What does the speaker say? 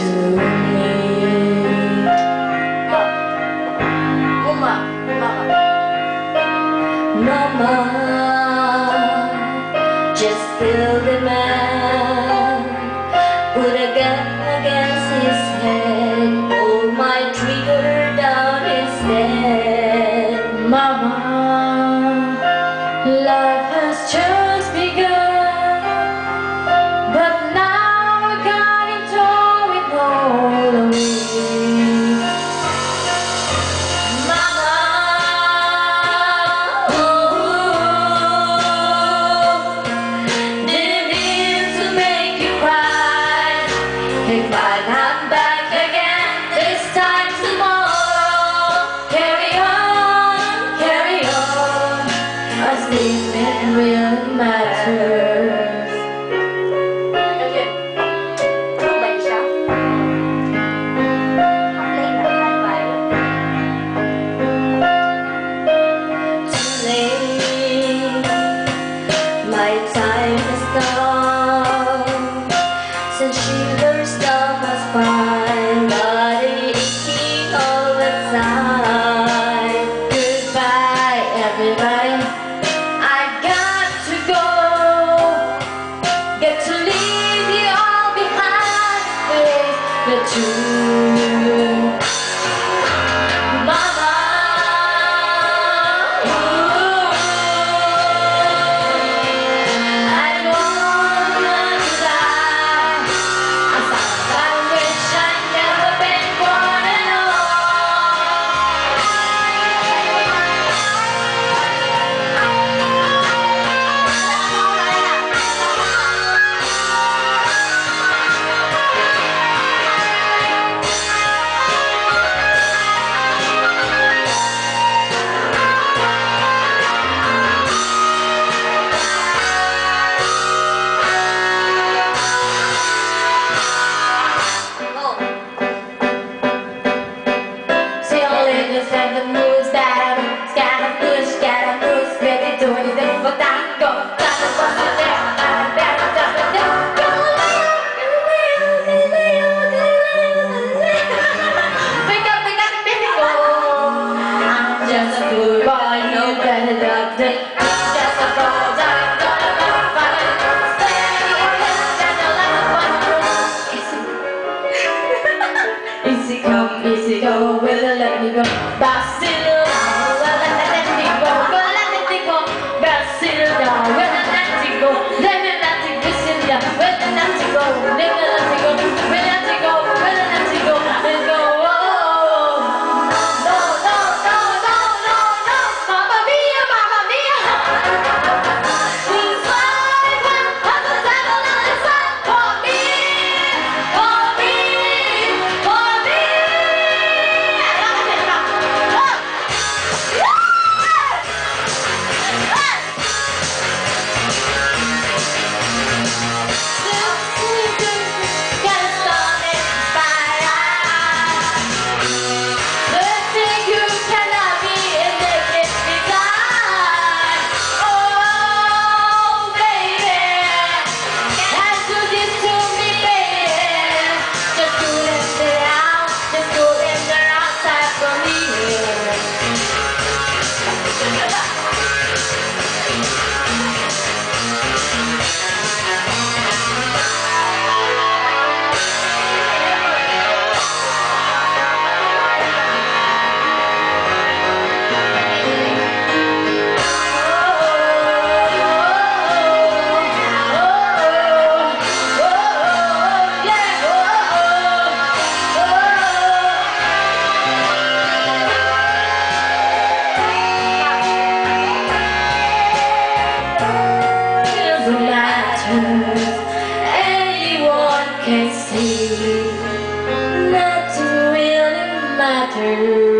to Everybody. easy come, easy go, will it let me go? That's still not to really matter.